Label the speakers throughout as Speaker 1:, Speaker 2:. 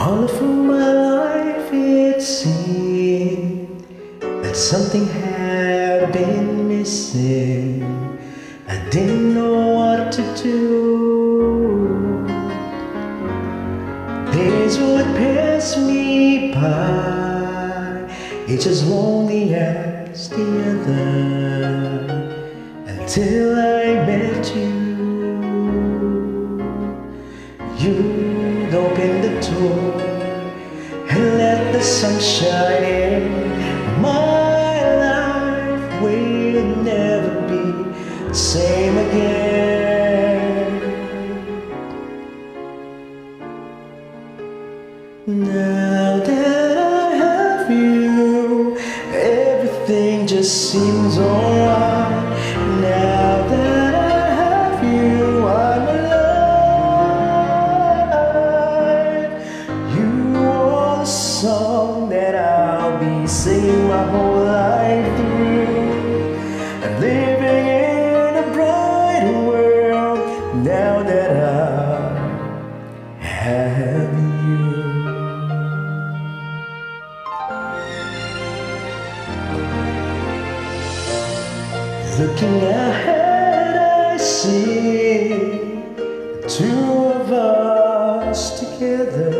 Speaker 1: All through my life it seemed that something had been missing. I didn't know what to do. Days would pass me by, each as lonely as the other, until I met you. Let the sun shine in. My life will never be the same again. Now that I have you, everything just seems alright. Looking ahead, I see two of us together.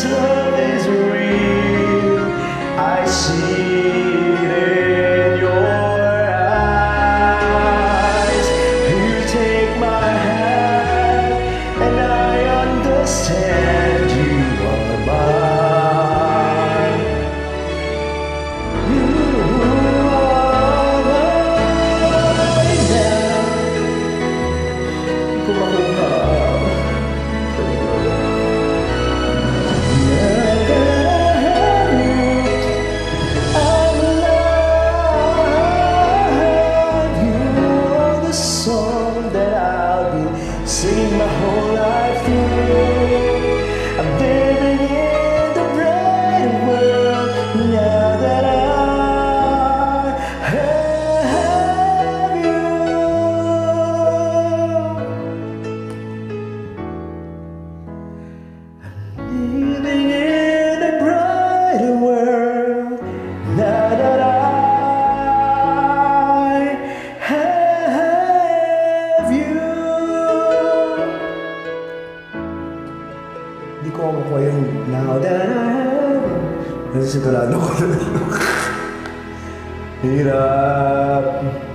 Speaker 1: love is real. I see it in your eyes. You take my hand, and I understand you are mine. You are mine now. My whole life through. I'm living in the bright world now that I have you. Living ko yung now that I have you. Kasi sigurado ko na. Hirap.